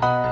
Bye.